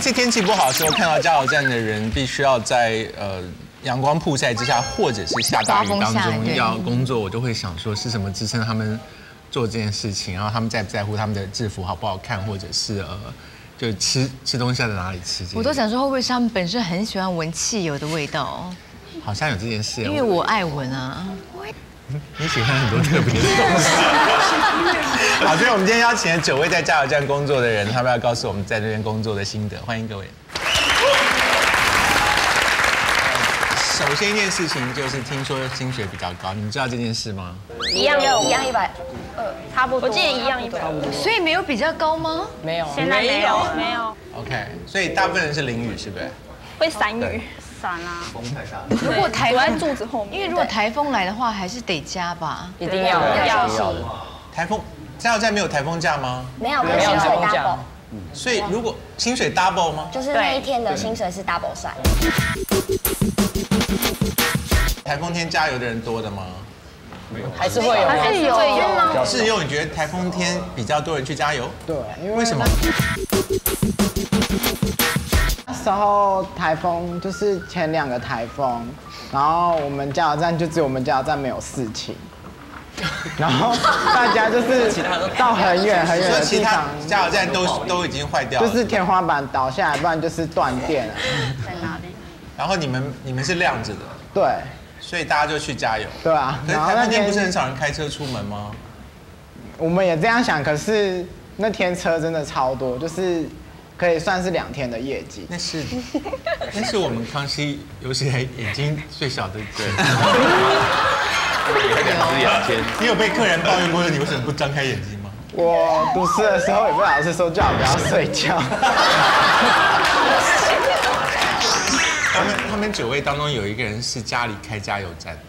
每次天气不好的时候，看到加油站的人必须要在呃阳光曝晒之下，或者是下大雨当中要工作，我就会想说是什么支撑他们做这件事情，然后他们在不在乎他们的制服好不好看，或者是呃就吃吃东西要在哪里吃，我都想说会不会是他们本身很喜欢闻汽油的味道，好像有这件事，因为我爱闻啊。你喜欢很多特别的东西。好，所以我们今天邀请了九位在加油站工作的人，他们要告诉我们在这边工作的心得，欢迎各位。首先一件事情就是听说薪水比较高，你们知道这件事吗？一样一样一百二，差不多。我记得一样一百二。所以没有比较高吗？没有，现在没有没有。OK，所以大部分人是淋雨，是不是？会散雨，散啊。如果台湾，柱子后面。因为如果台风来的话，还是得加吧。一定要要要台风加油站没有台风假吗？没有，跟没有薪水台风假 double，所以如果薪水 double 吗？就是那一天的薪水是 double 算。台风天加油的人多的吗？还是会有啊。还是有吗？是用你觉得台风天比较多人去加油？对，因为为什么？那时候台风就是前两个台风，然后我们加油站就只有我们加油站没有事情，然后大家就是到很远很远其他的地方，加油站都都已经坏掉了，就是天花板倒下来，不然就是断电了。在哪里？然后你们你们是亮着的，对，所以大家就去加油。对啊。可是然后那天不是很少人开车出门吗？我们也这样想，可是那天车真的超多，就是可以算是两天的业绩。那是 那是我们康熙有史以来眼睛最小的对。两只眼睛。你有被客人抱怨过你为什么不张开眼睛吗？我读书的时候也被老师说叫我不要睡觉。他们他们九位当中有一个人是家里开加油站的，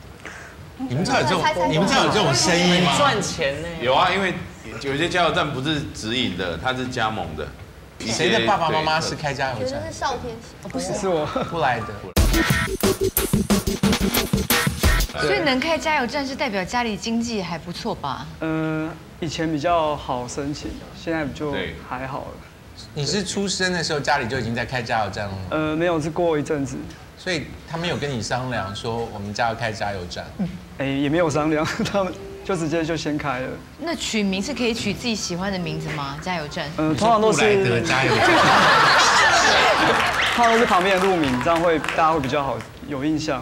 你们知道有这种你们知道有这种生意吗？赚钱呢。有啊，因为有些加油站不是直营的，它是加盟的。谁的爸爸妈妈是开加油站？是少天不是，是我。不来的。所以能开加油站是代表家里经济还不错吧？嗯，以前比较好申请，现在就对还好了。你是出生的时候家里就已经在开加油站了吗？呃，没有，是过一阵子，所以他们有跟你商量说我们家要开加油站，哎，也没有商量，他们就直接就先开了。那取名是可以取自己喜欢的名字吗？加油站？嗯，通常都布莱德是，加油站。通常都是旁边的路名，这样会大家会比较好有印象。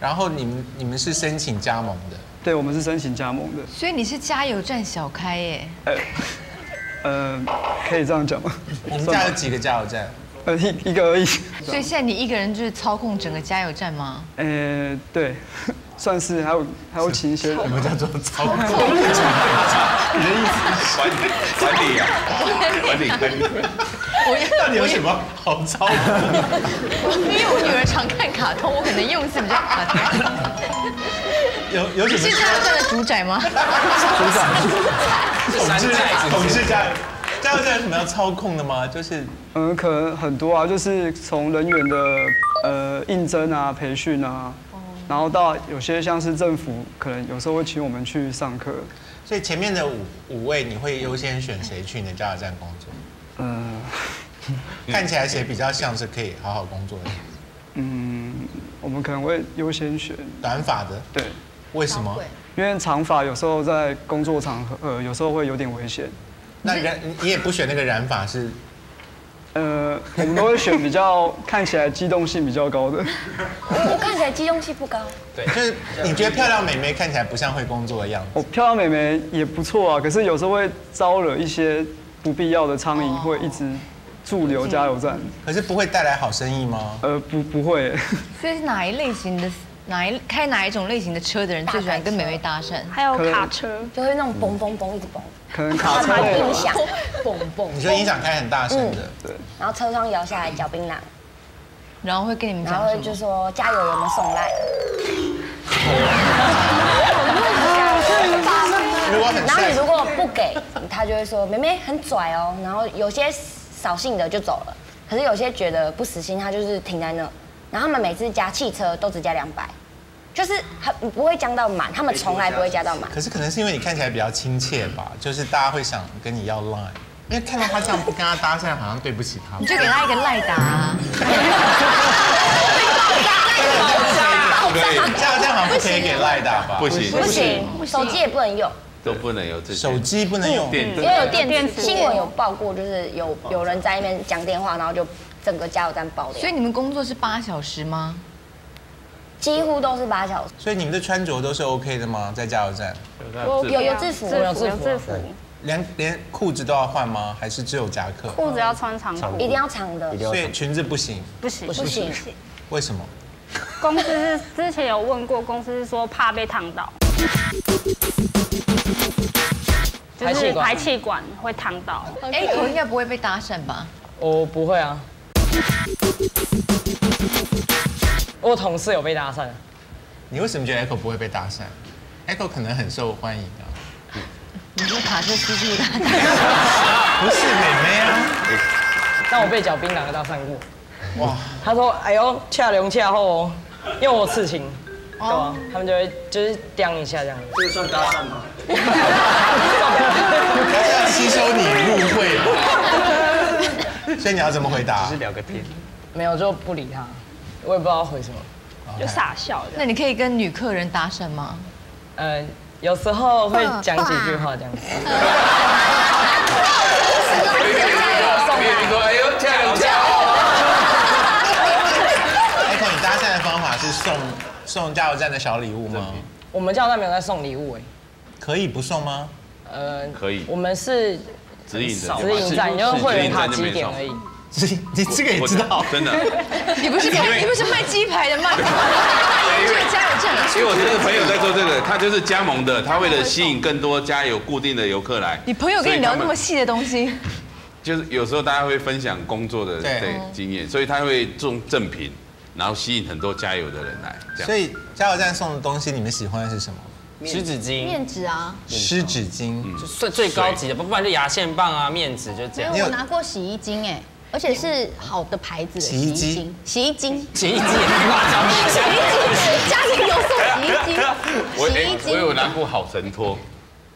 然后你们你们是申请加盟的，对，我们是申请加盟的。所以你是加油站小开耶？呃，可以这样讲吗？你们家有几个加油站？呃，一一个而已。所以现在你一个人就是操控整个加油站吗？呃，对，算是还有还有请一些人。什么叫做操控？管理管理啊，管理管理。到底有什么好操控？因为我女儿常看卡通，我可能用词比较 卡通。有有什么是加油站的主宰吗？统治统治加油加油站有什么要操控的吗？就是嗯，可能很多啊，就是从人员的呃应征啊、培训啊，然后到有些像是政府，可能有时候会请我们去上课。所以前面的五五位，你会优先选谁去你的加油站工作？嗯看起来谁比较像是可以好好工作的？嗯，我们可能会优先选短发的，对，为什么？因为长发有时候在工作场合呃有时候会有点危险。那染你也不选那个染发是？呃，我们都会选比较看起来机动性比较高的。我我看起来机动性不高，对，就是你觉得漂亮美眉看起来不像会工作的样子。哦，漂亮美眉也不错啊，可是有时候会招惹一些不必要的苍蝇，会一直驻留加油站。可是不会带来好生意吗？呃，不不会，所以是哪一类型的哪一开哪一种类型的车的人最喜欢跟美眉搭讪？还有卡车，就会那种嘣嘣嘣一直嘣，可能卡车音响，蹦蹦你说音响开很大声的，对然后车窗摇下来嚼槟榔，然后会跟你们然后讲什么？就说加油，我们送来。然后你，如果不给，他就会说妹妹很拽哦。然后有些扫兴的就走了，可是有些觉得不死心，他就是停在那。然后他们每次加汽车都只加两百，就是很不会加到满，他们从来不会加到满。可是可能是因为你看起来比较亲切吧，就是大家会想跟你要 line。因为看到他这样不跟他搭讪，好像对不起他你。就给他一个赖达啊，不可以，加油站好像不可以给赖打吧？不行，不行，手机也不能用，都不能有这些手机不能用。电因为有电电子子新闻有报过，就是有有人在那边讲电话，然后就整个加油站爆掉，所以你们工作是八小时吗？几乎都是八小时。所以你们的穿着都是 OK 的吗？在加油站，有有制服，制服有制服，连连裤子都要换吗？还是只有夹克？裤子要穿长裤，一定要长的，所以裙子不行，不行不行。为什么？公司是之前有问过，公司是说怕被烫到，就是排气管会烫到。哎，我应该不会被搭讪吧？我不会啊。我同事有被搭讪，你为什么觉得 Echo 不会被搭讪？Echo 可能很受欢迎啊。你是卡车司机搭讪，不是妹妹啊。但我被嚼槟榔的搭讪过。哇，他说：“哎呦，恰龙恰后哦，因为我刺青，对啊？他们就会就是刁一下这样。这个算搭讪吗？他是要吸收你入会嘛？所以你要怎么回答？只是聊个天。没有就不理他，我也不知道回什么。就傻笑的。那你可以跟女客人搭讪吗？呃，有时候会讲几句话这样子。你搭讪的方法是送送加油站的小礼物吗？我们加油站没有在送礼物哎，可以不送吗？呃，可以我们是指引的指引站，就是会员卡几点而已。这你这个也知道？真的，你不是开，你不是卖鸡排的吗？这个加油站因为我这个朋友在做这个，他就是加盟的，他为了吸引更多加油固定的游客来，你朋友跟你聊那么细的东西，就是有时候大家会分享工作的对对经验，所以他会送赠品，然后吸引很多加油的人来，这样。所以加油站送的东西，你们喜欢的是什么？湿纸巾，面纸啊，湿纸巾。最最高级的，不不然就牙线棒啊、面纸就这样没。有，我拿过洗衣精哎，而且是好的牌子的洗衣机，洗衣机，洗衣机也太夸张，洗衣机，家里有送洗衣机，我洗衣机，我有精。拿过好神拖，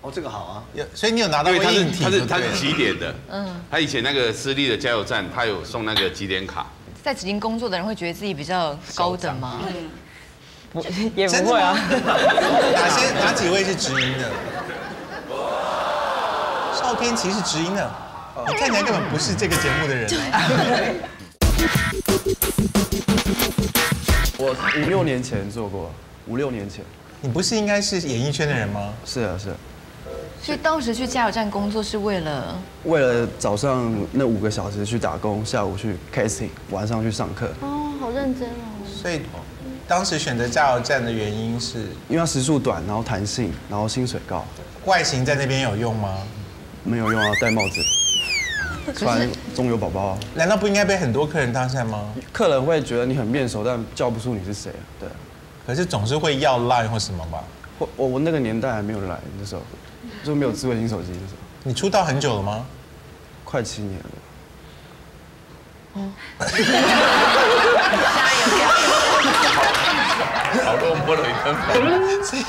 哦，这个好啊。有，所以你有拿到因为它是过硬体它是对了它是几点的，嗯，他以前那个私立的加油站，他有送那个几点卡，在指定工作的人会觉得自己比较高等吗？不也不会啊。哪些哪几位是直营的？邵天琪是直营的，你看起来根本不是这个节目的人啊。我五六年前做过，五六年前。你不是应该是演艺圈的人吗？是啊，是啊。所以当时去加油站工作是为了为了早上那五个小时去打工，下午去 casting，晚上去上课，哦，好认真哦。所以当时选择加油站的原因是因为它时速短，然后弹性，然后薪水高，外形在那边有用吗？没有用啊，戴帽子，穿中油宝宝，难道不应该被很多客人搭讪吗？客人会觉得你很面熟，但叫不出你是谁啊。对，可是总是会要 line 或什么吧？我我我那个年代还没有来，那时候就没有智慧型手机，那时候你出道很久了吗？快七年了。好多波了一根粉。所以，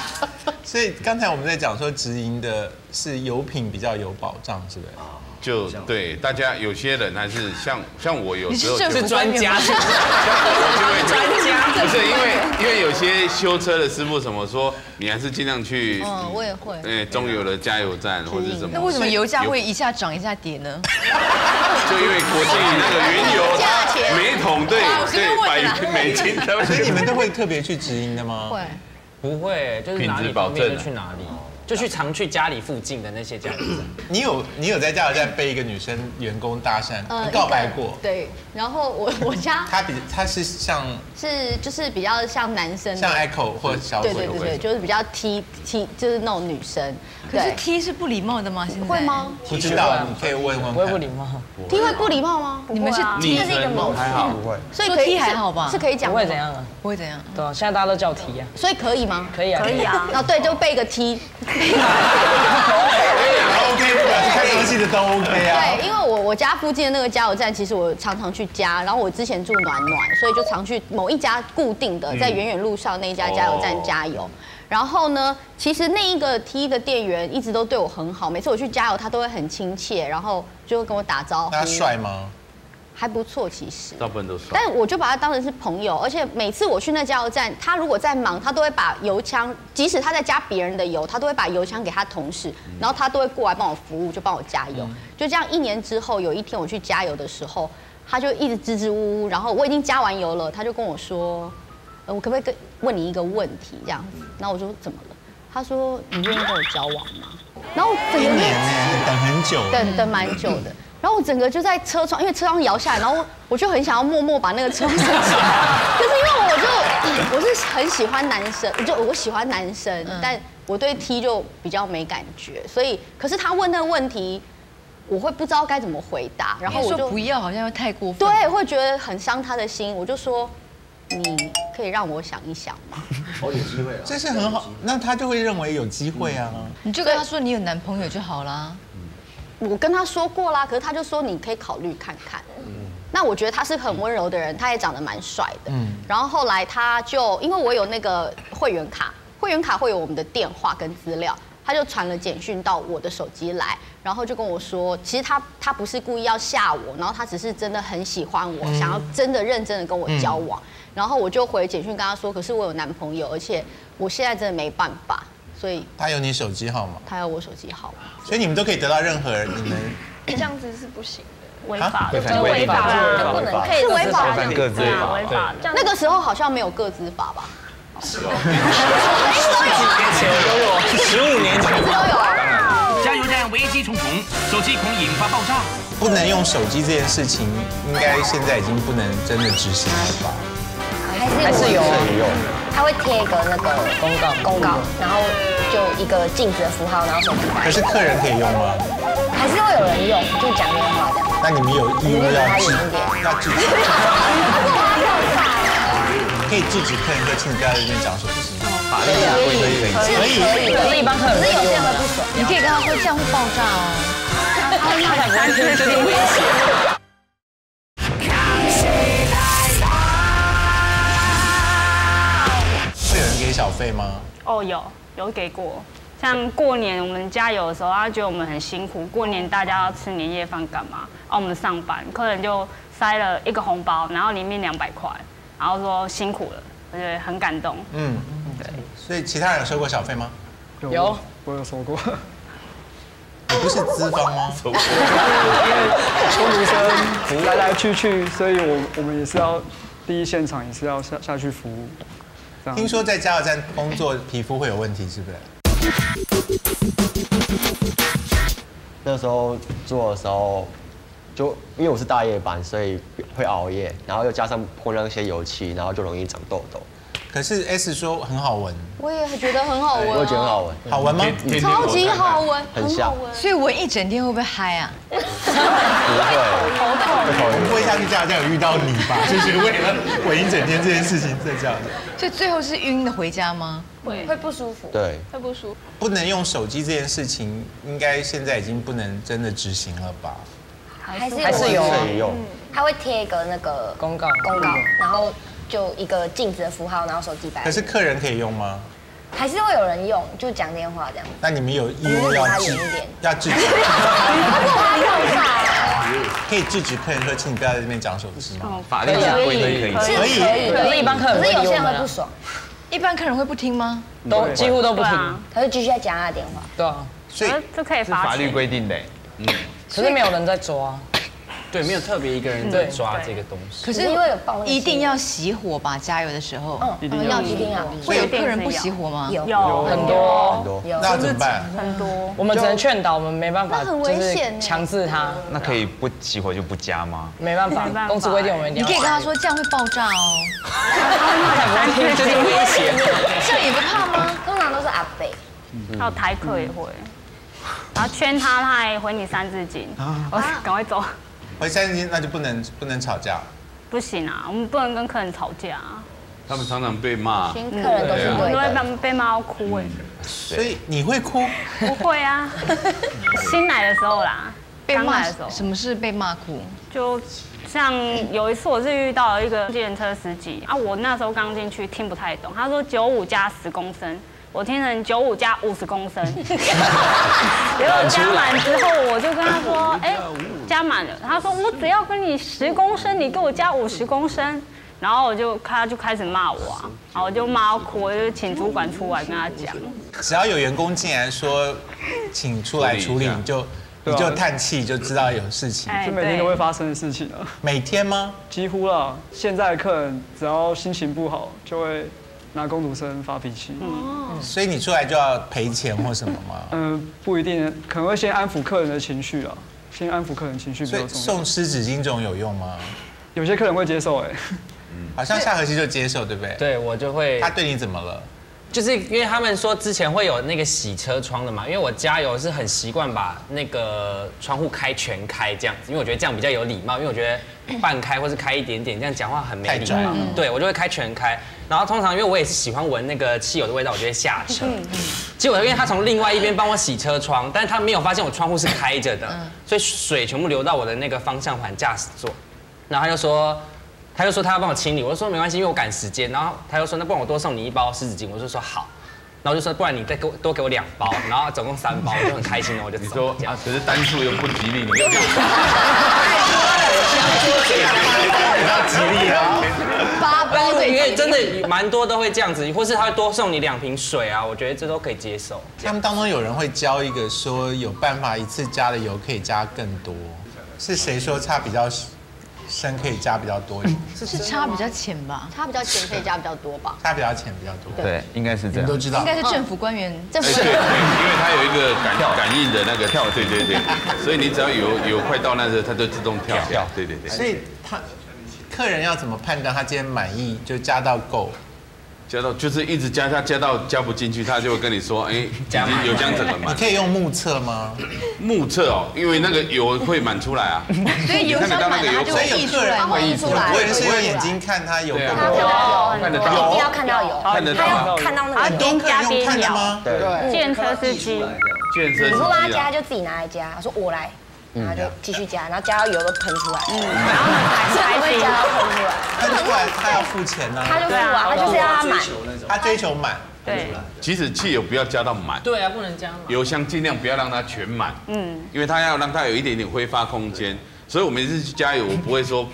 所以刚才我们在讲说直营的是油品比较有保障，是不是？就对大家有些人还是像像我有时候是专家，我就会专家不是因为因为有些修车的师傅什么说，你还是尽量去嗯，我也会。哎中油的加油站或者什么。那为什么油价会一下涨一下跌呢？就因为国际那个原油价钱每 桶对对百元美金，他们所以你们都会特别去直营的吗？会。不会，就是品质保证去哪里，就去常去家里附近的那些加油站。你有你有在加油站被一个女生员工搭讪、呃告白过？对，然后我我家她比她是像是就是比较像男生，像 Echo 或小鬼对对对对，就是比较 T T 就是那种女生，可是对 T 是不礼貌的吗？现在会？吗不知道，你可以问问。不会不礼貌，？T 会不礼貌吗？你们是女 T 这是一个生名还好，不会。所以可以 T 还好吧是可以讲不会怎，样啊？不会怎样？对啊，现在大家都叫 T 啊，所以可以吗？可以啊，可以啊。哦，对，就背个 T，OK，不管是开东西的都 OK 啊。对，因为我我家附近的那个加油站，其实我常常去加，然后我之前住暖暖，所以就常去某一家固定的，在远远路上那一家加油站加油。然后呢，其实那一个 T 的店员一直都对我很好，每次我去加油，他都会很亲切，然后就会跟我打招呼。他帅吗？还不错，其实。大部分都帅。但我就把他当成是朋友，而且每次我去那加油站，他如果在忙，他都会把油枪，即使他在加别人的油，他都会把油枪给他同事，然后他都会过来帮我服务，就帮我加油。就这样一年之后，有一天我去加油的时候，他就一直支支吾吾，然后我已经加完油了，他就跟我说，呃，我可不可以跟问你一个问题这样子？然后我说怎么了？他说你愿意跟我交往吗？然后我整一个等很久。等等蛮久的。然后我整个就在车窗，因为车窗摇下来，然后我就很想要默默把那个车窗升起来。可是因为我就我是很喜欢男生，就我喜欢男生，但我对 T 就比较没感觉，所以可是他问那个问题，我会不知道该怎么回答，然后我就说不要，好像又太过分。对，会觉得很伤他的心，我就说你可以让我想一想吗？哦，有机会啊这是很好，那他就会认为有机会啊。你就跟他说你有男朋友就好啦。我跟他说过啦，可是他就说你可以考虑看看。那我觉得他是很温柔的人，他也长得蛮帅的。嗯然后后来他就因为我有那个会员卡，会员卡会有我们的电话跟资料，他就传了简讯到我的手机来，然后就跟我说，其实他他不是故意要吓我，然后他只是真的很喜欢我，嗯想要真的认真的跟我交往。然后我就回简讯跟他说，可是我有男朋友，而且我现在真的没办法，所以他有你手机号码，他有我手机号码。所以你们都可以得到任何人你们这样子是不行的，违啊法，违就是违法法啦，违法不能可以是违法的，各自对啊，违法。的那个时候好像没有各资法吧？十五年前都有加油站危机重重，手机恐引发爆炸。不能用手机这件事情，应该现在已经不能真的执行了吧？还是有，有。他会贴一个那个公告公告，然后就一个镜子的符号，然后手机可是客人可以用吗？还是会有人用，就讲电话这样。那你们有义务要制要制止，可以制止客人说，请你不要在这边讲手机。法律啊，可以可以可以，可以，可是一般客人可是有些人会不爽。你可以跟他说这样会爆炸哦。他才不会觉得这点给小费吗？哦，有有给过。像过年我们加油的时候，他觉得我们很辛苦，过年大家要吃年夜饭干嘛？啊，我们上班，客人就塞了一个红包，然后里面两百块，然后说辛苦了，我觉得很感动。嗯，对。所以其他人有收过小费吗？有，我有收过。你不是资方吗？因为说女生来来去去，所以我我们也是要第一现场也是要下下去服务。听说在加油站工作皮肤会有问题，是不是？那时候做的时候，就因为我是大夜班，所以会熬夜，然后又加上碰那些油漆，然后就容易长痘痘。可是 S 说很好闻，我也觉得很好闻、啊，我也觉得很好闻，好闻吗？超级好闻，很香。所以闻一整天会不会嗨啊？不会，头痛不会下去加油站有遇到你吧？就是为了闻一整天这件事情在这样子。所以最后是晕的回家吗？会会不舒服，对，会不舒服。不能用手机这件事情，应该现在已经不能真的执行了吧？还是还是有啊有。他会贴一个那个公告公告，然后就一个镜子的符号，然后手机摆。可是客人可以用吗？还是会有人用，就讲电话这样。那你们有义务要制要制止，可以制止客人说，请你不要在这边讲手机吗？法律上规定可以，是可以可以，可是一般客人可是有些人会不爽，一般客人会不听吗？都几乎都不听。他就继续在讲他的电话。对啊，所以这可以罚钱。规定的。嗯，可是没有人在抓。对，没有特别一个人在抓这个东西。可是因为有报一定要熄火吧？加油的时候，嗯，一定要一定要。会有客人不熄火吗？有有很多，多有。那怎么办？很多。我们只能劝导，我们没办法，那很就是危强制他，那可以不熄火就不加吗？没办法公司规定我们一定要。你可以跟他说这样会爆炸哦，这是威胁。这样也不怕吗？通常都是阿北，还有台客也会，然后圈他，他还回你三字经，我赶快走。回三星那就不能不能吵架。不行啊，我们不能跟客人吵架啊。他们常常被骂，新客人都是对啊对都会。被被骂到哭哎。所以你会哭？不会啊，新来的时候啦，被骂刚来的时候，什么是被骂哭？就像有一次我是遇到了一个计程车司机啊，我那时候刚进去听不太懂，他说九五加十公升，我听成九五加五十公升，结果加满之后我就跟他说，哎，加满了，他说我只要跟你十公升，你给我加五十公升。然后我就他就开始骂我啊，然后我就骂哭，我就请主管出来跟他讲，只要有员工进来说，请出来处理，你就你就叹气，就知道有事情。哎是每天都会发生的事情啊。每天吗？几乎啦，现在的客人只要心情不好，就会拿工读生发脾气。所以你出来就要赔钱或什么吗？嗯，不一定，可能会先安抚客人的情绪啊，先安抚客人情绪比所以较重要。送湿纸巾这种有用吗？有些客人会接受哎、好像夏河西就接受，对不对？对我就会他对你怎么了？就是因为他们说之前会有那个洗车窗的嘛，因为我加油是很习惯把那个窗户开全开这样子，因为我觉得这样比较有礼貌，因为我觉得半开或是开一点点这样讲话很没礼貌。对我就会开全开，然后通常因为我也是喜欢闻那个汽油的味道，我就会下车。结果因为他从另外一边帮我洗车窗，但是他没有发现我窗户是开着的，所以水全部流到我的那个方向盘驾驶座，然后他就说。他就说他要帮我清理，我就说没关系，因为我赶时间。然后他就说那不然我多送你一包湿纸巾，我就说好。然后我就说不然你再给我多给我两包，然后总共三包，我就很开心了我就走。你说啊，可是单数又不吉利，你比较吉利啊。八包对，因为真的蛮多都会这样子，或是他会多送你两瓶水啊，我觉得这都可以接受。他们当中有人会教一个说有办法一次加的油可以加更多，是谁说差比较深可以加比较多一点？是差比较浅吧？差比较浅，可以加比较多吧。差比较浅比较多。对，应该是这样。你都知道应。该是政府官员。政府哎对对，因为他有一个感感应的那个跳，对对对，所以你只要有有快到那时候，它就自动跳跳，对对对。所以他客人要怎么判断他今天满意就加到够？加到就是一直加，它加到加不进去，他就会跟你说，哎，已经有这样整个满。你可以用目测吗？目测哦，因为那个油会满出来啊。所以油你看得到那个油箱满了就所以有客人会溢出来我也是用眼睛看他有够对啊不够。看得到一定要，看到油，看得他要到。看到那啊个油。很多客人用看的吗？对，计程车司机，健身你说他司机啊，加就自己拿来加，他说我来，然后就继续加，然后加到油都喷出来，然后很真的开心会加。到喷出来，喷出来他要付钱呢。他就付啊，他就是要他满，他追求满。对，即使汽油不要加到满，对啊，不能加满。油箱尽量不要让它全满，嗯，因为它要让它有一点点挥发空间。所以我每次去加油，我不会说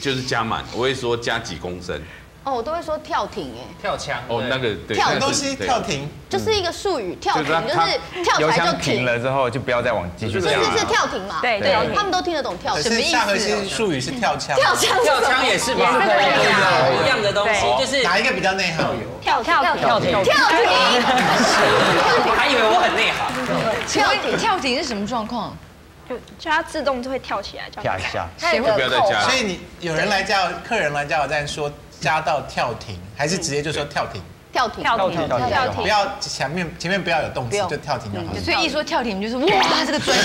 就是加满，我会说加几公升。哦，我都会说跳停哎，跳枪哦，那个对，跳东西跳停，就是一个术语，跳停就是跳油起来就停。了之后就不要再往继续是加了。是是跳停嘛？对跳停。他们都听得懂跳什么意思？术语是跳枪。跳枪跳枪也是一样的东西，就是哪一个比较内行？跳跳跳跳。跳停，我还以为我很内行。请问跳停是什么状况？就就它自动就会跳起来，这样。啪一下，他有不要再加了。所以你有人来加油，客人来加油站说加到跳停，还是直接就说跳停？跳停，跳停跳跳不要前面前面不要有动词不，用就跳停就好了。所以一说跳停，你就是哇，这个专业。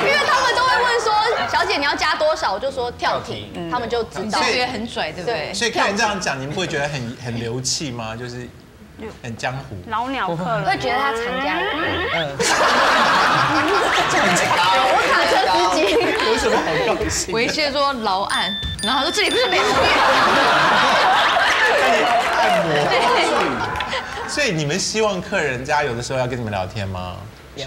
因为他们都会问说，小姐你要加多少？我就说跳停，他们就知道就。觉得很拽，对不对？所以看人这样讲，你们不会觉得很很流气吗？就是很江湖。老鸟客了会觉得他常加油。我卡车司机，有什么好高兴？我一直说劳案，然后他说这里不是美容按摩。所以你们希望客人家有的时候要跟你们聊天吗？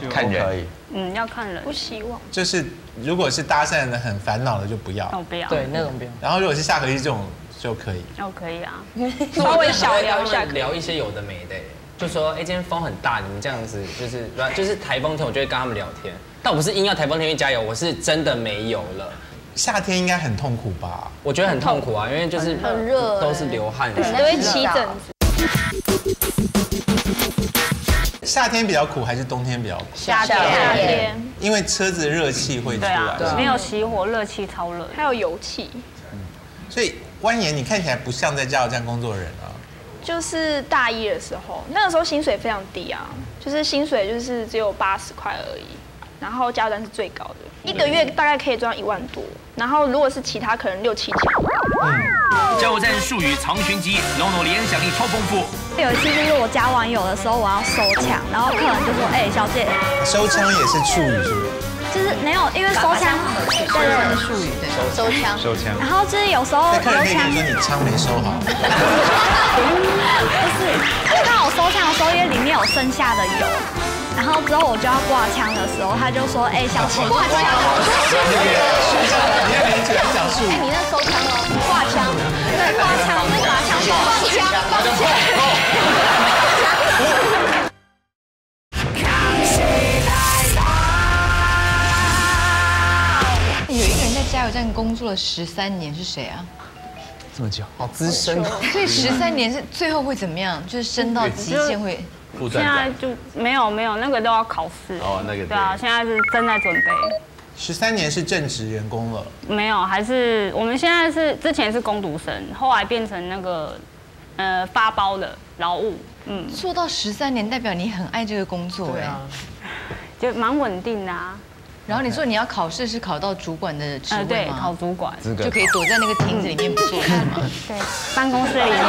看人可以。嗯，要看人，不希望。就是如果是搭讪的很烦恼的就不要，哦不要，对，那种不要。然后如果是下河西这种就可以。哦可以啊，稍微小聊一下聊一些有的没的，就说哎、今天风很大，你们这样子就是就是台风天，我就会跟他们聊天。但我不是硬要台风天去加油，我是真的没有了。夏天应该很痛苦吧？我觉得很痛苦啊，因为就是很热都是流汗。都会起疹子。夏天比较苦还是冬天比较苦？夏天夏天天，因为车子热气会出来，，没有熄火，热气超热。还有油气，所以蜿蜒你看起来不像在加油站工作的人啊。就是大一的时候，那个时候薪水非常低啊，就是薪水就是只有八十块而已。然后加油站是最高的，一个月大概可以赚一万多，然后如果是其他可能六七千。加油站术语藏询集，NONO 联想力超丰富。有一次就是我加完油的时候，我要收枪，然后客人就说：“哎，小姐，收枪也是术语是不是？就是没有，因为收枪对对的术语对，收枪收枪然后就是有时候那客人可以跟油枪你说你枪没收好，不是，因为刚好收枪的时候，因为里面有剩下的油，然后之后我就要挂枪的时候，他就说：“哎，小姐，挂枪。”你也没喜欢讲术哎，语。你那收枪哦，挂枪，对，挂枪，那个把枪放放枪，放枪。加油站工作了十三年，是谁啊？这么久，好资深哦。所以十三年是最后会怎么样？就是升到极限会。现在就没有没有那个都要考试。哦那个对啊，现在是正在准备。十三年是正职员工了，没有，还是我们现在是之前是工读生，后来变成那个呃发包的劳务，嗯，做到十三年，代表你很爱这个工作哎。就蛮稳定的啊。然后你说你要考试是考到主管的职位吗？呃对，考主管资格就可以躲在那个亭子里面不做事吗？对，办公室里面。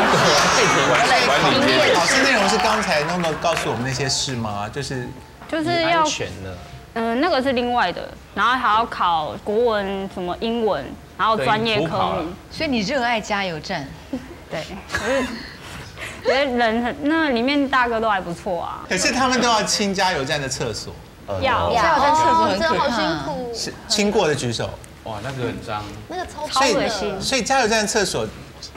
考试内容是刚才 NONO 告诉我们那些事吗？就是就是要的。嗯、那个是另外的，然后还要考国文、什么英文，然后专业科目。所以你热爱加油站，对，可 是觉得人很那里面大哥都还不错啊。可是他们都要清加油站的厕所，要加油站厕所很可真的好辛。苦，是清过的举手。哇，那个很脏。那个超所以恶心。所以加油站的厕所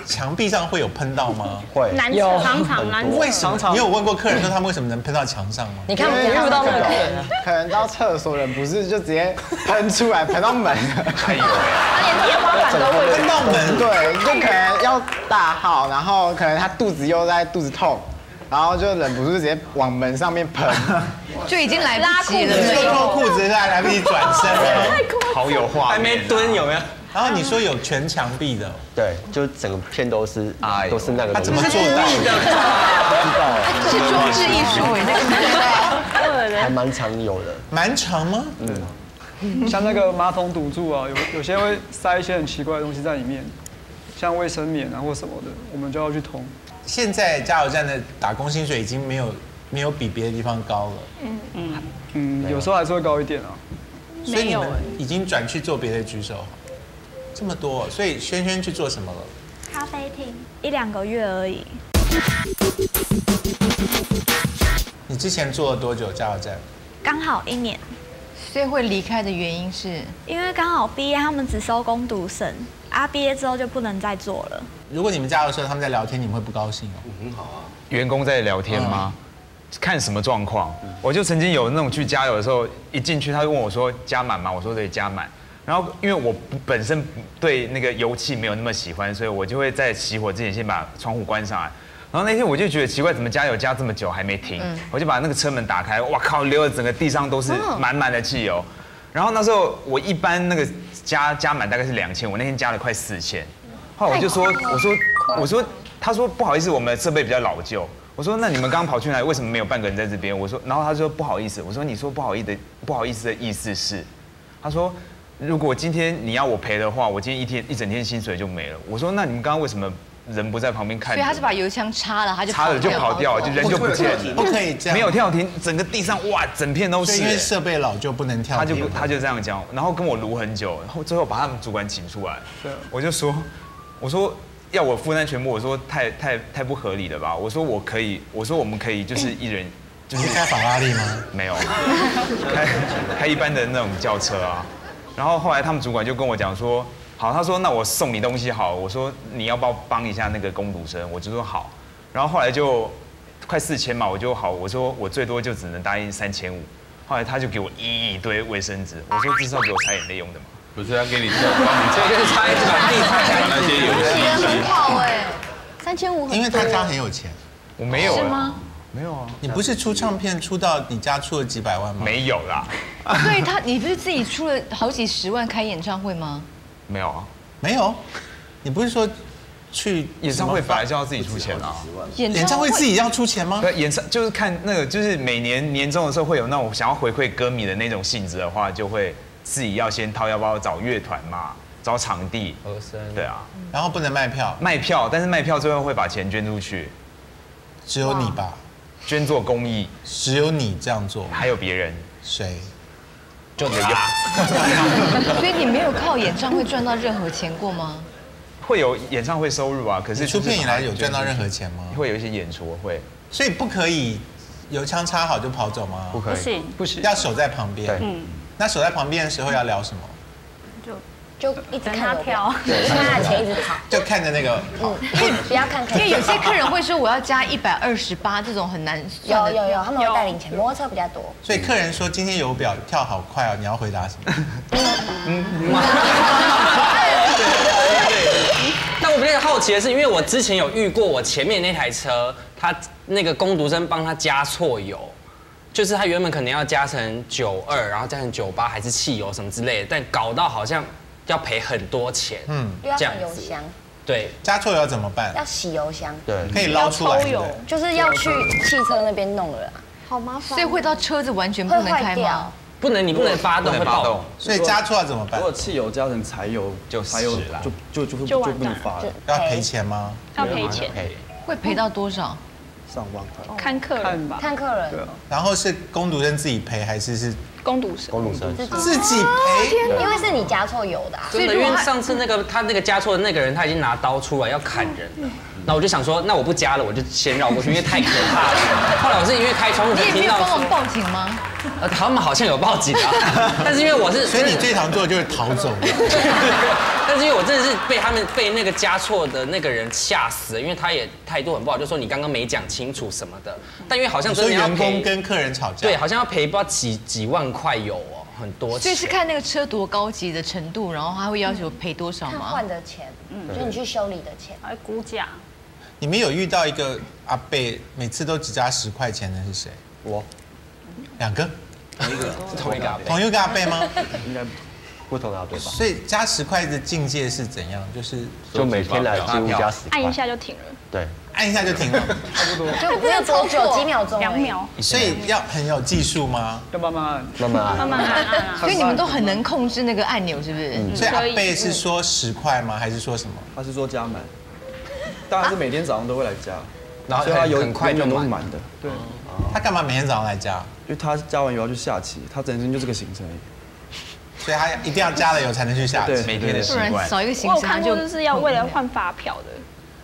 墙壁上会有喷到吗？会男有常常男为什么？你有问过客人说他们为什么能喷到墙上吗？你看我们遇不到那个客人啊，可能到厕所人不是就直接喷出来，喷到门。哎呦，连天花板都会喷到门，对，就可能要大号，然后可能他肚子又在肚子痛，然后就忍不住直接往门上面喷。就已经来不及了。你说脱裤子还来不及转身了。好有画面啊，还没蹲有没有？然后你说有全墙壁的，对，就整个片都是哎都是那个他怎。么做到的？不知道，这是装置艺术哎，那个还蛮常有的。蛮长吗？嗯像那个马桶堵住啊，有有些会塞一些很奇怪的东西在里面，像卫生棉啊或什么的，我们就要去通。现在加油站的打工薪水已经没有没有比别的地方高了，嗯。嗯嗯，有时候还是会高一点啊。所以你们已经转去做别的举手，这么多，所以轩轩去做什么了？咖啡厅。一两个月而已，你之前做了多久加油站？刚好一年，所以会离开的原因是，因为刚好毕业，他们只收工读生，啊，毕业之后就不能再做了。如果你们加油的时候他们在聊天，你们会不高兴哦？很好啊。员工在聊天吗？看什么状况？我就曾经有那种去加油的时候，一进去他就问我说加满吗？我说对，加满。然后因为我本身对那个油气没有那么喜欢，所以我就会在熄火之前先把窗户关上来。然后那天我就觉得奇怪，怎么加油加这么久还没停？我就把那个车门打开，哇靠，流的整个地上都是满满的汽油。然后那时候我一般那个加加满大概是两千，我那天加了快四千。后来我就说，我说我说，他说不好意思，我们的设备比较老旧。我说那你们刚刚跑去哪里？为什么没有半个人在这边？我说，然后他说不好意思。我说你说不好意思的不好意思的意思是，他说如果今天你要我赔的话，我今天一天一整天薪水就没了。我说那你们刚刚为什么人不在旁边看？所以他是把油枪插了，他就插了就跑掉了，就人就不见了。不可以这样，没有跳停，整个地上哇，整片都是。因为设备老就不能跳停他就不他就这样讲，然后跟我撸很久，然后最后把他们主管请出来，我就说，我说要我负担全部，我说太太太不合理了吧？我说我可以，我说我们可以就是一人 就是开法拉利吗？没有，开开一般的那种轿车啊。然后后来他们主管就跟我讲说，好，他说那我送你东西好，我说你要不要帮一下那个工读生？我就说好。然后后来就快四千嘛，我就好，我说我最多就只能答应三千五。后来他就给我一堆卫生纸，我说这是要给我擦眼泪用的吗？不是要给你帮你这就是擦一次把地擦起来那些游戏很好哎，三千五，因为他家很有钱，我没有是吗？没有啊，你不是出唱片出到你家出了几百万吗？没有啦，所以他，你不是自己出了好几十万开演唱会吗？没有啊，没有，你不是说去演唱会本来就要自己出钱啊。演唱会自己要出钱吗？对，演唱就是看那个，就是每年年终的时候会有那种想要回馈歌迷的那种性质的话，就会自己要先掏腰包找乐团嘛，找场地。和声。对啊，然后不能卖票，卖票，但是卖票最后会把钱捐出去，只有你吧？捐做公益，只有你这样做，还有别人？谁？就你 所以你没有靠演唱会赚到任何钱过吗？会有演唱会收入啊，可是出片以来有赚到任何钱吗？会有一些演出会，所以不可以油枪插好就跑走吗？不可以，不行不行，要守在旁边。嗯，那守在旁边的时候要聊什么？就一直等看邮他跳票，看他的钱一直跑。就看着那个，嗯，不要看，因为有些客人会说我要加一百二十八，这种很难算的。有有有，他们会带零钱，摩托车比较多。所以客人说今天油表跳好快哦，你要回答什么？嗯 但我比较好奇的是，因为我之前有遇过我前面那台车，他那个工读生帮他加错油，就是他原本可能要加成九二，然后加成九八还是汽油什么之类的，但搞到好像要赔很多钱。嗯，这样油箱，对，加错油要怎么办？要洗油箱，对，可以捞出来？就是要去汽车那边弄了啦。好麻烦。所以会到车子完全不能开吗？不能你不能发动会爆。所以加错了怎么办如？果汽油加成柴油，就柴油死了就就就就就不能发了，要赔钱吗？要赔钱，赔会赔到多少？上万块。看客人吧，看客人然后是工读生自己赔还是是攻读生。公主生，自己赔？因为是你加错油的啊。真的，因为上次那个他那个加错的那个人，他已经拿刀出来要砍人了。那我就想说，那我不加了，我就先绕过去，因为太可怕了。后来我是因为开窗户你也没才听到说，有帮忙报警吗？呃，他们好像有报警啊，但是因为我是，所以你最常做的就是逃走。但是因为我真的是被他们被那个加错的那个人吓死了，因为他也态度很不好，就说你刚刚没讲清楚什么的。但因为好像说真的员工跟客人吵架，对，好像要赔不知道几几万块有哦，很多钱。所以是看那个车多高级的程度，然后他会要求赔多少看吗？换的钱，嗯就你去修理的钱。还估价，你们有遇到一个阿贝，每次都只加十块钱的是谁？我两个，同一个是同一个阿贝同一个阿贝吗？应该不同的对吧？所以加十块的境界是怎样？就是就每天来几乎加十按一，下就停了。对，按一下就停了，差不多，就不要多久，几秒钟，两。秒，所以要很有技术吗？要慢慢按。慢慢按，慢慢按按啊。所以你们都很能控制那个按钮，是不是？所以阿贝是说十块吗？还是说什么？他是说加满，当然是每天早上都会来加，然后所以他油很很快就都是满满的。对，他干嘛每天早上来加？因为他加完油要去下棋，他整天就这个行程而已。所以他一定要加了油才能去下对棋。每天的习不然惯。少一个行程就是要为了换发票的，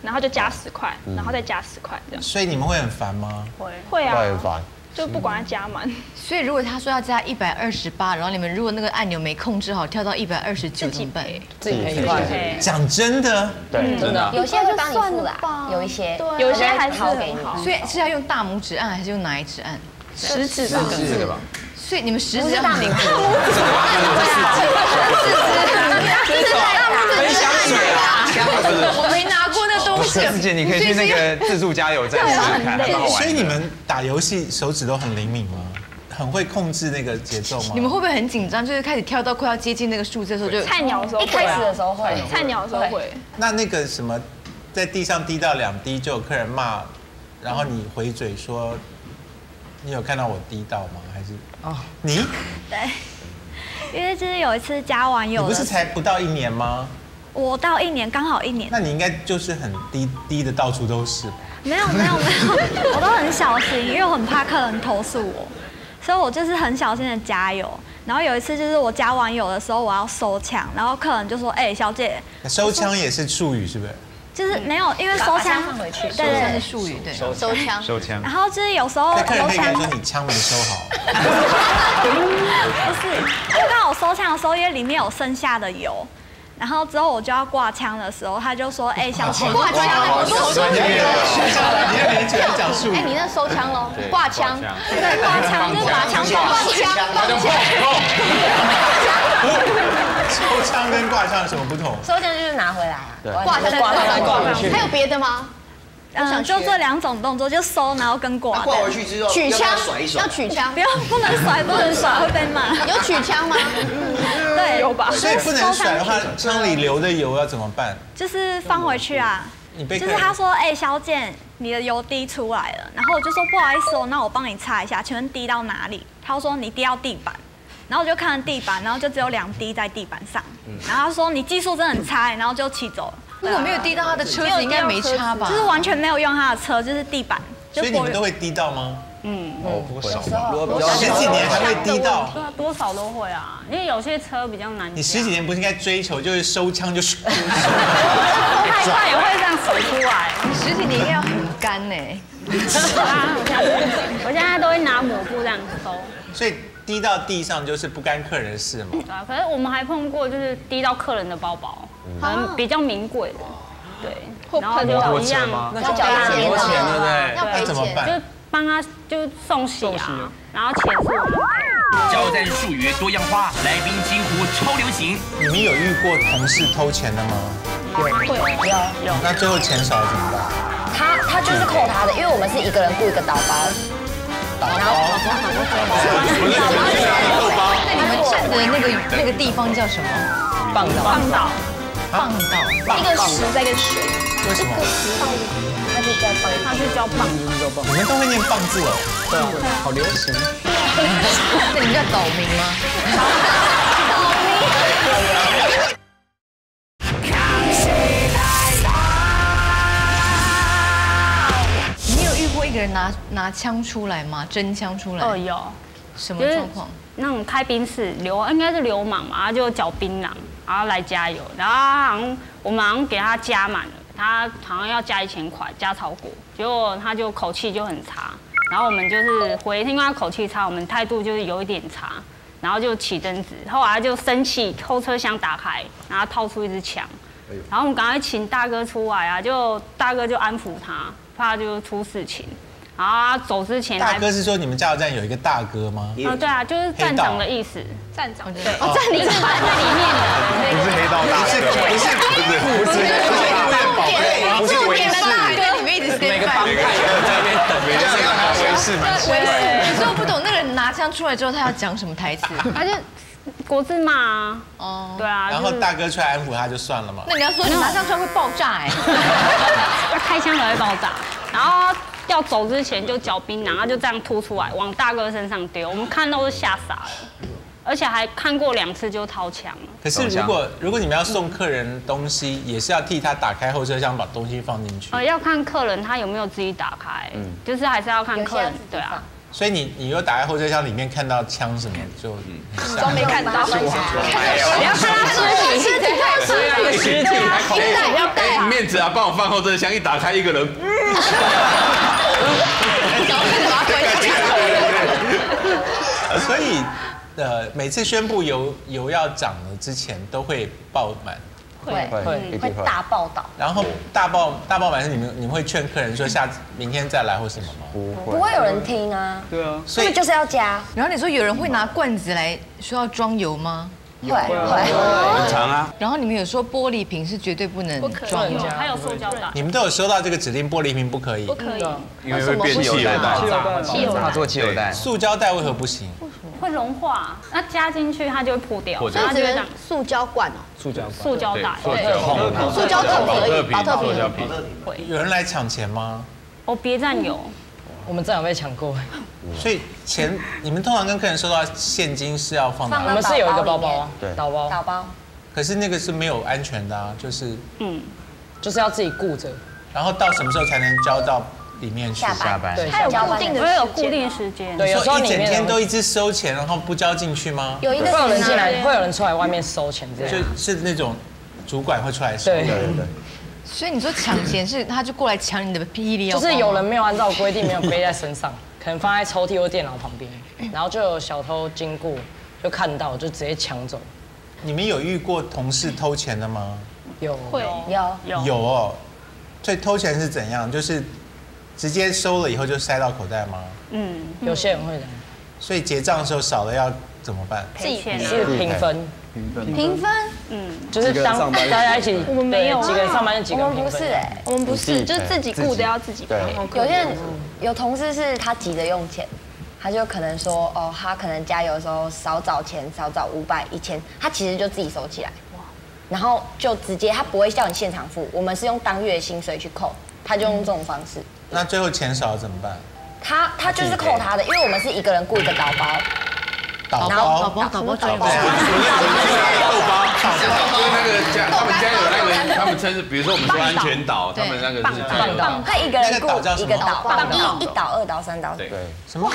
然后就加十块，然后再加十块这样。所以你们会很烦吗？会。会啊，会很烦。就不管它加满，所以如果他说要加一百二十八，然后你们如果那个按钮没控制好，跳到一百二十九怎么办？自己赔。讲真的，对，真的。啊。有些就帮你付啦，有一些，有些还是掏给你。很好。所以是要用大拇指按还是用哪一指按？食指吧，这个吧，所以你们食指要不是大拇指，分香水啊，我没拿过那东西。志杰，你可以去那个自助加油站试试看。所以你们打游戏手指都很灵敏吗？很会控制那个节奏吗？你们会不会很紧张？就是开始跳到快要接近那个数字的时候就菜鸟的时候一开始的时候会，菜鸟的时候会，那那个什么，在地上滴到两滴就有客人骂，然后你回嘴说，你有看到我滴到吗？还是哦你对，因为就是有一次加完你不是，才不到一年吗？我到一年刚好一年，那你应该就是很低低的到处都是吧。没有没有没有，我都很小心，因为我很怕客人投诉我，所以我就是很小心的加油。然后有一次就是我加完油的时候，我要收枪，然后客人就说：“哎、小姐，收枪也是术语是不是？就是没有，因为收枪枪放回去对对术语对。收枪。收枪然。后就是有时候那客人油枪可以跟你说你枪没收好，不是，因为刚好收枪的时候，因为里面有剩下的油，然后之后我就要挂枪的时候，他就说：“哎、小心，挂枪，我说专业的，你那年轻人讲述哎，你那收枪喽，挂枪，对，挂枪。就是把枪挂放枪，放枪，收枪跟挂枪有什么不同？收枪就是拿回来啊，对。挂枪，挂枪，挂枪。还有别的吗？嗯，就这两种动作，就收然后跟挂。挂回去之后，取枪要不要甩一，甩要取枪不，要不能甩，不能甩会被骂。有取枪吗？对，有吧。所以不能甩的话，枪里流的油要怎么办？就是放回去啊。你被就是他说，哎、小姐，你的油滴出来了。然后我就说不好意思哦，那我帮你擦一下，请问滴到哪里？他说你滴到地板。然后我就看地板，然后就只有两滴在地板上。然后他说你技术真的很差，然后就骑走了。如果没有滴到他的车子，应该没差吧？就是完全没有用他的车，就是地板。所以你们都会滴到吗？嗯，哦，不少吧。如果比较前几年还会滴到。对啊，多少都会啊，因为有些车比较难。你十几年不是应该追求就是收枪就 手，太快也会这样手出来。你十几年应该要很干呢。我现在都会拿抹布这样收。所以滴到地上就是不干客人的事嘛。对啊，可是我们还碰过就是滴到客人的包包，可能比较名贵的，对，然后就一样，那就要赔钱，对不对？要赔怎么办？就帮他就送喜啊，然后钱是我们赔。交战术语多样化，来宾惊呼超流行。你们有遇过同事偷钱的吗？会有有。那最后钱少了怎么办？他他就是扣他的，因为我们是一个人雇一个导包。导包。那你们站的那个那个地方叫什么？棒岛。棒岛。棒到。一个石在一个水。为什么？他就叫棒，他就叫棒。你们都会念棒字哦。对啊，好流行。那你们叫岛民吗？岛民。你有遇过一个人拿拿枪出来吗？真枪出来？哦，有。什么状况？那种开宾室流应该是流氓嘛，他就嚼槟榔，然后来加油，然后他好像我们好像给他加满了，他好像要加一千块，加超过，结果他就口气就很差，然后我们就是回听他口气差，我们态度就是有一点差，然后就起争执，后来就生气，后车厢打开，然后掏出一支枪，然后我们赶快请大哥出来啊，就大哥就安抚他，怕就出事情。然后他走之前，大哥是说你们加油站有一个大哥吗？哦，对啊，就是站长的意思。站长对，哦，站里是站在里面的，不是黑道大哥，不是不是不是不是不是大哥，你们一直每个帮派在那边等，每个是让他维士蛮维士。可是我不懂那个人拿枪出来之后，他要讲什么台词？他就国字骂啊。哦，对啊。然后大哥出来安抚他就算了嘛。那你要说你拿枪出来会爆炸哎，要开枪才会爆炸，然后。要走之前就嚼槟榔，他就这样吐出来往大哥身上丢，我们看到都吓傻了，而且还看过两次就掏枪了。可是如果如果你们要送客人东西，也是要替他打开后车厢把东西放进去。呃，要看客人他有没有自己打开，嗯，就是还是要看客人，对啊。所以你你又打开后车厢里面看到枪什么就都没看到，不要看他尸体，尸体太对啊，尸体。还好，要哎，面子啊，帮我放后车厢，一打开一个人。所以，呃，每次宣布油油要涨了之前，都会爆满，会会会大报道。然后大爆大爆满是你们你们会劝客人说下次明天再来或什么吗？不不会有人听啊。对啊，所以就是要加。然后你说有人会拿罐子来说要装油吗？会会很长啊。然后你们有说玻璃瓶是绝对不能装油，还有塑胶袋。你们都有收到这个指令，玻璃瓶不可以。不可以，因为会变汽油弹，汽油弹做汽油袋。塑胶袋为何不行？会融化，那加进去它就会破掉。所以只能塑胶罐哦。塑胶塑胶袋，对，塑胶桶可以，保特瓶会。有人来抢钱吗？哦，别站有。我们站有被抢过，所以钱你们通常跟客人收到现金是要放哪？我们是有一个包包啊，对，导包。导包。可是那个是没有安全的啊，就是嗯，就是要自己顾着。然后到什么时候才能交到里面去？下班。对，它有固定的，我有固定时间。对，有时候一整天都一直收钱，然后不交进去吗？有一个会有人进来，会有人出来外面收钱这样。就是那种主管会出来收。对对对。所以你说抢钱是他就过来抢你的霹雳就是有人没有按照规定没有背在身上，可能放在抽屉或电脑旁边，然后就有小偷经过就看到就直接抢走。你们有遇过同事偷钱的吗？有会有有有哦。所以偷钱是怎样？就是直接收了以后就塞到口袋吗？嗯，有些人会的。所以结账的时候少了要怎么办？赔钱是平分。平分，嗯，就是当大家一起，我们没有几个人上班就几个我。们不是哎，我们不是，就是自己雇都要自己赔。有些人有同事是他急着用钱，他就可能说哦，他可能加油的时候少找钱，少找五百、一千，他其实就自己收起来，然后就直接他不会叫你现场付，我们是用当月薪水去扣，他就用这种方式。那最后钱少了怎么办？他他就是扣他的，因为我们是一个人雇一个导包，导然后导包导包导包，豆包，就是那个家他们家有那个，他们称是，比如说我们说安全岛，他们那个是加油岛。他一个人雇一个岛，棒一一岛、二岛、三岛，对，什么？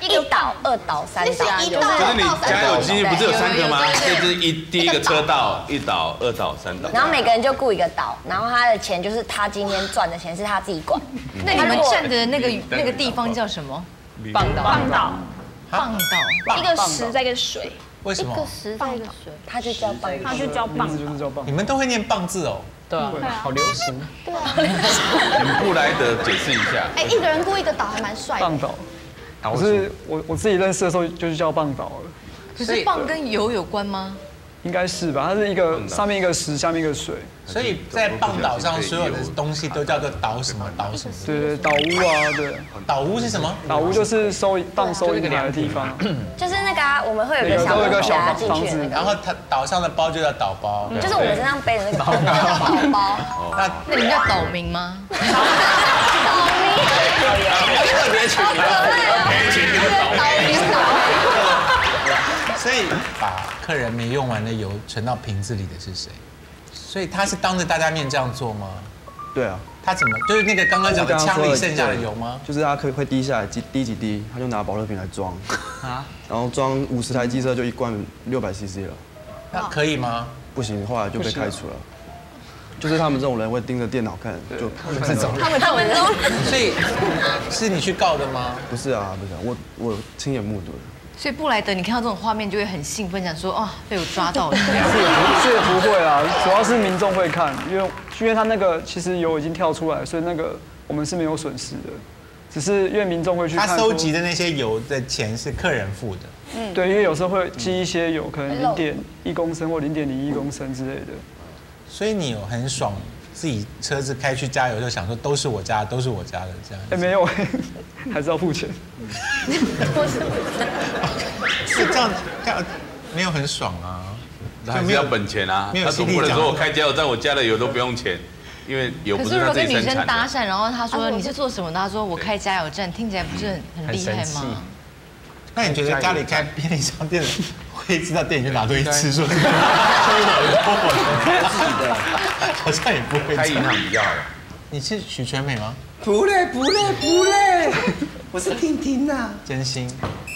一岛、二岛、三岛，就是你加油机不是有三个吗？这就是一第一个车道，一岛、二岛、三岛。然后每个人就雇一个岛，然后他的钱就是他今天赚的钱是他自己管。那你们站的那个那个地方叫什么？棒岛。棒岛。棒岛。一个石在一个水。为什么？一个石在一个水，它就叫棒，它就叫棒，就是叫棒。你们都会念棒字哦？对啊，好流行。对啊。你们布莱德解释一下。哎，一个人过一个岛还蛮帅的。棒岛。我是我我自己认识的时候就是叫棒岛了。可是棒跟油有关吗？应该是吧，它是一个上面一个石，下面一个水，所以在棒岛上所有的东西都叫做岛什么岛什么。对对，岛屋啊，对。岛屋是什么？岛屋就是收棒收银台的地方。就是那个啊，我们会有一个小个小房子，然后它岛上的包就叫岛包，就是我们身上背的那个 包叫岛包。那那你们叫岛民吗？岛民。特别取名，特别取名岛民。所以把客人没用完的油存到瓶子里的是谁？所以他是当着大家面这样做吗？对啊。他怎么就是那个刚刚讲的枪里剩下的油吗？就是他可以会滴下来，滴滴几滴，他就拿保乐瓶来装啊，然后装五十台机车就一罐六百 CC 了。那可以吗？不行，后来就被开除了。就是他们这种人会盯着电脑看，就 这种。他们他们都。所以是你去告的吗？不是啊，不是，我我亲眼目睹的。所以布莱德，你看到这种画面就会很兴奋，想说啊，被我抓到了。是是不会啊，主要是民众会看，因为因为他那个其实油已经跳出来，所以那个我们是没有损失的，只是因为民众会去。他收集的那些油的钱是客人付的。嗯。对，因为有时候会积一些油，可能零点一公升或零点零一公升之类的。所以你有很爽，自己车子开去加油就想说都是我家，都是我家的这样。哎，没有，还是要付钱。是这样，这样没有很爽啊。还是要本钱啊。他总不能说我开加油站，我加的油都不用钱，因为油不是他自己生产的。可是如果跟女生搭讪，然后他说你是做什么的？他说我开加油站，听起来不是很很厉害吗？那你觉得家里开便利商店的会知道店里面哪东西吃？说，开自己的，好像也不会。开银行比较好。你是许全美吗？不嘞不嘞不嘞，我是婷婷呐。真心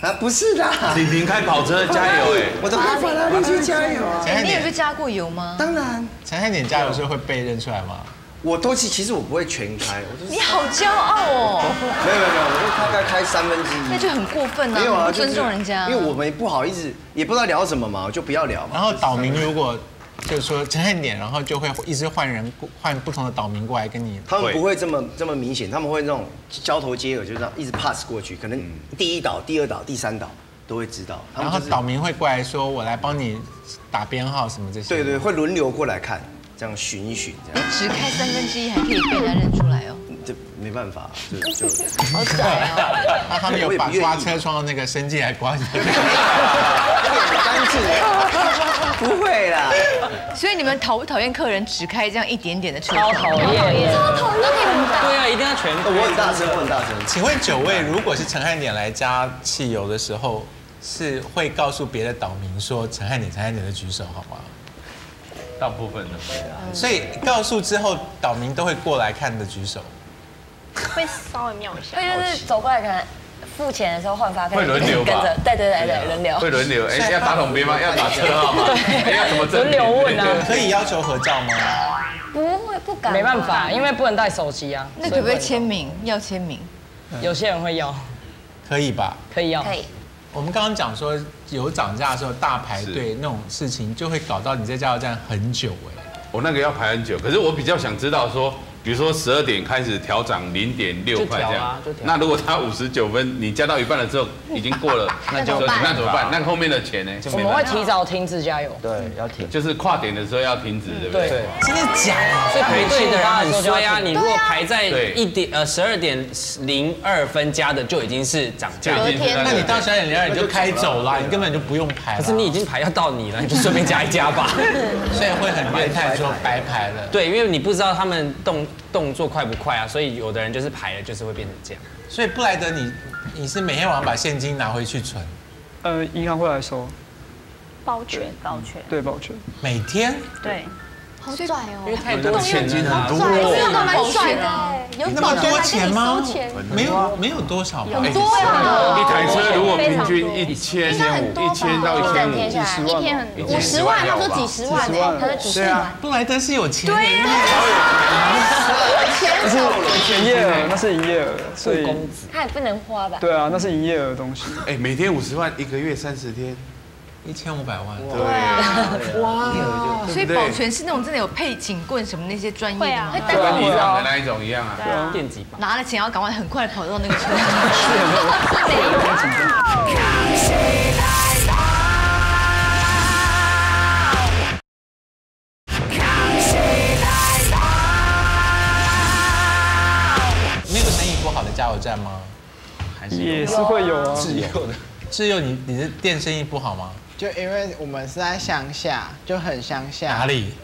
啊，不是的。婷婷开跑车加油哎，我都开法拉利去加油啊。你也是加过油吗？当然。陈汉典加油时候会被认出来吗？我都其其实我不会全开，我你好骄傲哦！没有没有没有，我就大概开三分之一，那就很过分啊！没有啊，尊重人家。因为我们不好意思，也不知道聊什么嘛，就不要聊嘛。然后岛民如果就是说陈汉典，然后就会一直换人换不同的岛民过来跟你。他们不会这么这么明显，他们会那种交头接耳，就这样一直 pass 过去，可能第一岛、第二岛、第三岛都会知道。然后岛民会过来说：“我来帮你打编号什么这些。”对对，会轮流过来看。这样寻一寻，这样只开三分之一还可以被人家认出来哦。这没办法，就 就好拽哦。那他们有把刮车窗的那个伸进来刮一下。干净，不会啦。所以你们讨不讨厌客人只开这样一点点的车？超讨厌，超讨厌。对啊，一定要全开。我很大声，我很大声。请问九位，如果是陈汉典来加汽油的时候，是会告诉别的岛民说陈汉典、陈汉典的举手好吗？大部分的，所以告诉之后，岛民都会过来看的举手，会稍微瞄一下，会就是走过来可能付钱的时候换发票，会轮流吧？对对对对，轮流，会轮流。哎，要打桶边吗？要打车号吗？要什么轮流问啊？可以要求合照吗？不会，不敢，没办法，因为不能带手机啊。那可不可以签名？要签名？有些人会要，可以吧？可以要，可以。我们刚刚讲说有涨价的时候大排队那种事情，就会搞到你在加油站很久哎。我那个要排很久，可是我比较想知道说，比如说十二点开始调涨零点六块这样啊，那如果他五十九分，你加到一半了之后已经过了，那就那怎么办？那后面的钱呢？我们会提早停止加油。对，要停。就是跨点的时候要停止，对不对？对真的假的？所以排队的人很衰啊！你如果排在对一点呃十二点零二分加的，就已经是涨价。就已经是那你到十二点零二你就开走了，你根本就不用排。可是你已经排要到你了，你就顺便加一加吧。所以会很怨叹说白排了。对，因为你不知道他们动动作快不快啊，所以有的人就是排了，就是会变成这样。所以布莱德你你是每天晚上把现金拿回去存，呃，银行会来收，保全，保全，对，保全。每天？对，好帅哦，因为太多现金很多。拽，这个蛮帅的，有那么多钱吗？没有没有多少吧？很多啊一台车如果平均一千五，一千到一千五，几十万，一天很多，五十万，他说几十万，他说几十万，布莱德是有钱人，对呀，那是营业额，那是营业额，所以他也不能花吧？对啊，那是营业额的东西。哎，每天五十万，一个月三十天，一千五百万。对啊，哇！所以保全是那种真的有配警棍什么那些专业的吗？就跟你讲的那一种一样啊。对啊，电击棒。拿了钱要赶快很快跑到那个车 没有生意不好的加油站吗？还也是会有啊自由的。自由，你你的店生意不好吗？就因为我们是在乡下，就很乡下。哪里？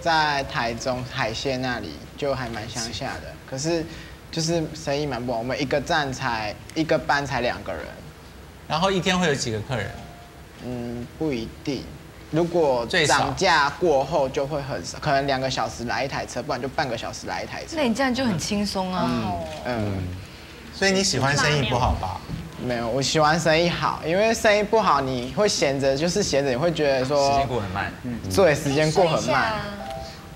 在台中海鲜那里，就还蛮乡下的。可是就是生意蛮不好，我们一个站才一个班才两个人，然后一天会有几个客人？嗯，不一定。如果最涨价过后就会很少，可能两个小时来一台车，不然就半个小时来一台车。那你这样就很轻松啊。嗯，所以你喜欢生意不好吧？没有，我喜欢生意好，因为生意不好你会闲着，就是闲着你会觉得说时间过很慢。对，时间过很慢。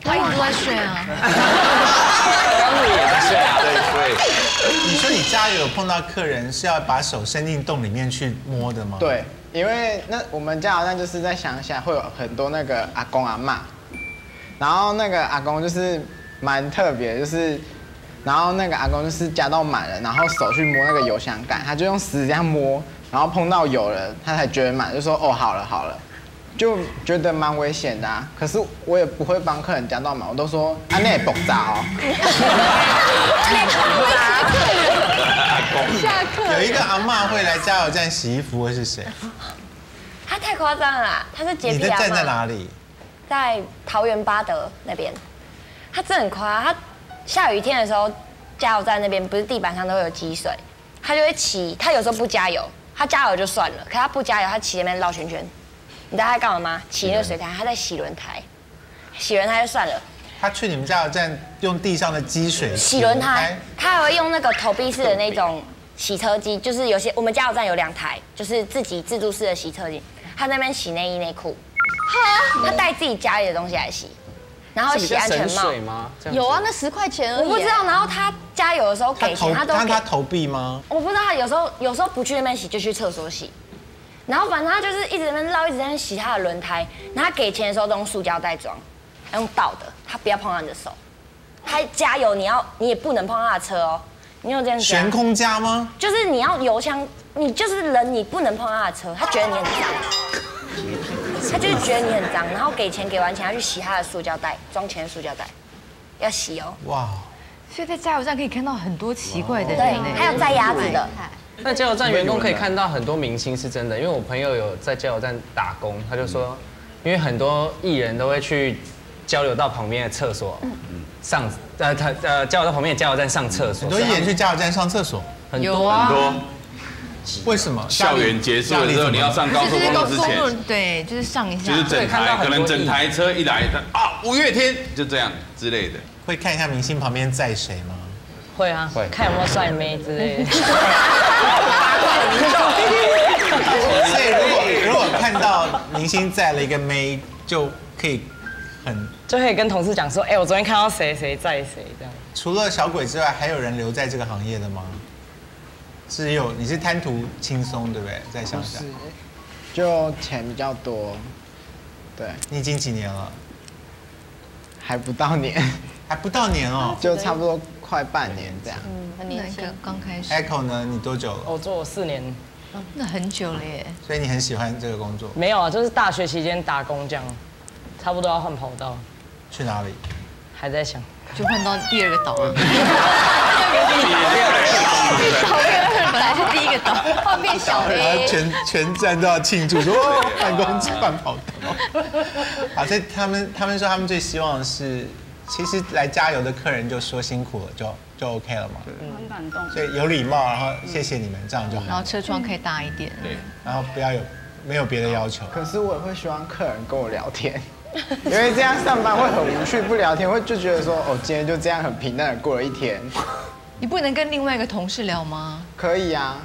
他一直都在睡啊。刚刚也在睡啊。对对。你说你家里有碰到客人是要把手伸进洞里面去摸的吗？对，因为那我们家好像就是在乡下，会有很多那个阿公阿妈，然后那个阿公就是蛮特别，就是，然后那个阿公就是加到满了，然后手去摸那个油箱盖，他就用食指这样摸，然后碰到油了，他才觉得满，就说哦好了好了，就觉得蛮危险的啊。可是我也不会帮客人加到满，我都说啊那也爆炸哦。下课有一个阿妈会来加油站洗衣服，会是谁？他太夸张了啦，他是洁你站在哪里？在桃园八德那边，他真的很夸。他下雨天的时候，加油站那边不是地板上都会有积水，他就会骑。他有时候不加油，他加油就算了，可他不加油，他骑那边绕圈圈。你知道他在干嘛吗？骑那个水台，他在洗轮胎。洗轮胎就算了，他去你们加油站用地上的积水洗轮胎，他还会用那个投币式的那种洗车机，就是有些我们加油站有两台，就是自己自助式的洗车机。他在那边洗内衣内裤，他带自己家里的东西来洗，然后洗安全帽。吗？有啊，那十块钱而已。我不知道，然后他加油的时候给钱，他都给他他。投币吗？我不知道他有时候有时候不去那边洗，就去厕所洗。然后反正他就是一直在那边绕，一直在那边洗他的轮胎。然后他给钱的时候都用塑胶袋装，用倒的，他不要碰到你的手。他加油，你要你也不能碰他的车哦。你有这样悬空加吗？就是你要油枪，你就是人，你不能碰他的车，他觉得你很脏，他就是觉得你很脏，然后给钱给完钱，他去洗他的塑胶袋，装钱的塑胶袋，要洗哦。哇！所以在加油站可以看到很多奇怪的人对，还有摘鸭子的。那加油站员工可以看到很多明星是真的，因为我朋友有在加油站打工，他就说，因为很多艺人都会去交流道旁边的厕所上，呃，他呃交流道旁边的加油站上厕所，很多艺人去加油站上厕所，很有啊很多。为什么？校园结束的时候，你要上高速公路之前，对，就是上一下，就是整台可能整台车一来，啊，五月天就这样之类的。会看一下明星旁边载谁吗？会啊，会看有没有帅妹之类的。所以如果如果看到明星载了一个妹，就可以很就可以跟同事讲说，哎，我昨天看到谁谁在谁这样。除了小鬼之外，还有人留在这个行业的吗？只有你是贪图轻松，对不对？在乡下就钱比较多，对，你已经几年了？还不到年，还不到年哦，就差不多快半年这样。嗯，很年轻。刚开始。Echo 呢？你多久了？我做了四年。那很久了耶。所以你很喜欢这个工作？没有啊，就是大学期间打工这样，差不多要换跑道。去哪里？还在想。就换到第二个岛了。本来是第一个岛，换变小然后 A。全全站都要庆祝，说哦办公室换跑道。好，所以他们他们说他们最希望的是，其实来加油的客人就说辛苦了，就就 OK 了嘛。很感动。所以有礼貌，然后谢谢你们，这样就好。然后车窗可以大一点。对，然后不要有没有别的要求。可是我也会希望客人跟我聊天，因为这样上班会很无趣，不聊天会就觉得说，哦，今天就这样很平淡的过了一天。你不能跟另外一个同事聊吗？可以啊，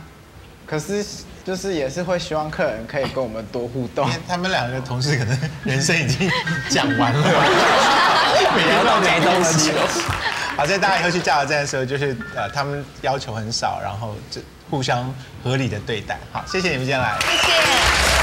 可是就是也是会希望客人可以跟我们多互动。他们两个同事可能人生已经讲完了，每天都没东西。好，在大家以后去加油站的时候，就是呃，他们要求很少，然后就互相合理的对待。好，谢谢你们今天来。谢谢。